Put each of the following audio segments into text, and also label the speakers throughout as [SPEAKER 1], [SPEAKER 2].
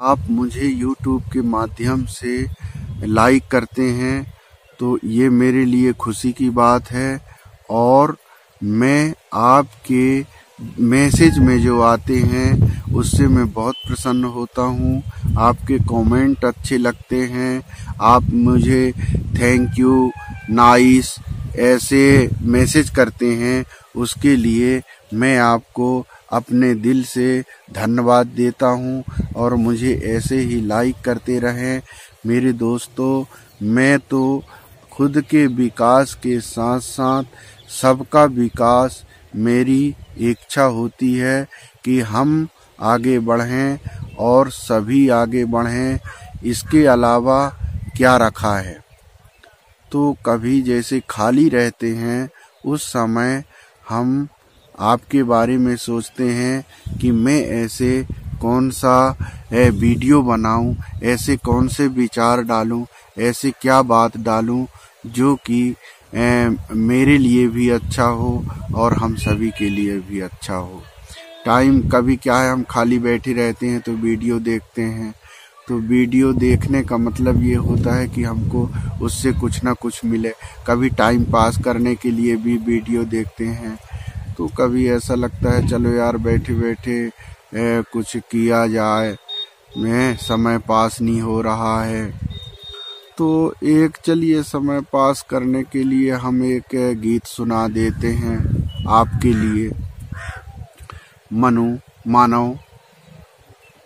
[SPEAKER 1] आप मुझे YouTube के माध्यम से लाइक करते हैं तो ये मेरे लिए खुशी की बात है और मैं आपके मैसेज में जो आते हैं, उससे मैं बहुत प्रसन्न होता हूँ। आपके कमेंट अच्छे लगते हैं। आप मुझे थैंक यू नाइस ऐसे मैसेज करते हैं, उसके लिए मैं आपको अपने दिल से धन्यवाद देता हूँ और मुझे ऐसे ही लाइक करते रहें। मेरे दोस्तों, मैं तो खुद के विकास के साथ साथ सबका विकास, मेरी इच्छा होती है कि हम आगे बढ़ें और सभी आगे बढ़ें। इसके अलावा क्या रखा है? तो कभी जैसे खाली रहते हैं, उस समय हम आपके बारे में सोचते हैं कि मैं ऐसे कौन सा वीडियो बनाऊँ, ऐसे कौन से विचार डालूं, ऐसे क्या बात डालूं, जो कि मेरे लिए भी अच्छा हो और हम सभी के लिए भी अच्छा हो। टाइम कभी क्या है, हम खाली बैठे रहते हैं तो वीडियो देखते हैं। तो वीडियो देखने का मतलब ये होता है कि हमको उससे कुछ ना कुछ मिले। कभी टाइम पास करने के लिए भी वीडियो देखते हैं। तो कभी ऐसा लगता है, चलो यार बैठे बैठे कुछ किया जाए, मैं समय पास नहीं हो रहा है। तो एक, चलिए, समय पास करने के लिए हम एक गीत सुना देते हैं आपके लिए। मनु, मानव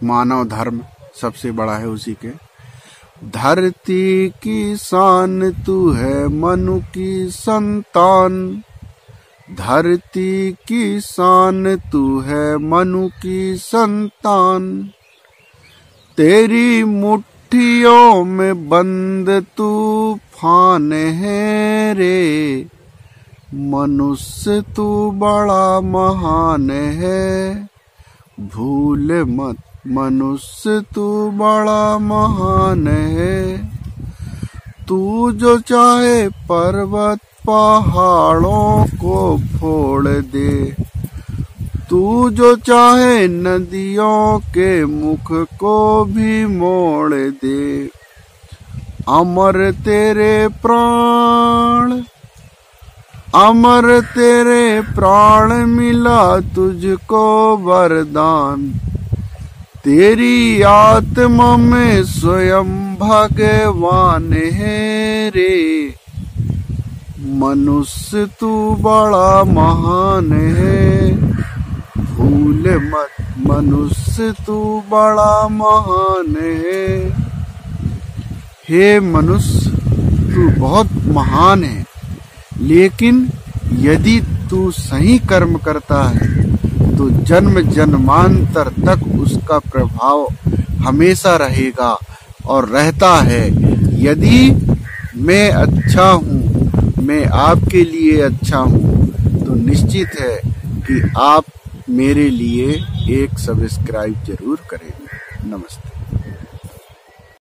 [SPEAKER 1] मानव धर्म सबसे बड़ा है उसी के। धरती की शान तू है, मनु की संतान। धरती की शान तू है मनु की संतान। तेरी मुट्ठियों में बंद तूफ़ान है रे। मनुष्य तू बड़ा महान है। भूल मत, मनुष्य तू बड़ा महान है। तू जो चाहे पर्वत पहाड़ों को फोड़ दे। तू जो चाहे नदियों के मुख को भी मोड़ दे। अमर तेरे प्राण, अमर तेरे प्राण मिला तुझको वरदान। तेरी आत्मा में स्वयं भगवान है रे। मनुष्य तू बड़ा महान है। भूल मत, मनुष्य तू बड़ा महान है। हे मनुष्य, तू बहुत महान है। लेकिन यदि तू सही कर्म करता है तो जन्म जन्मांतर तक उसका प्रभाव हमेशा रहेगा और रहता है। यदि मैं अच्छा हूँ मैं आपके लिए अच्छा हूँ तो निश्चित है कि आप मेरे लिए एक सब्सक्राइब ज़रूर करें। नमस्ते।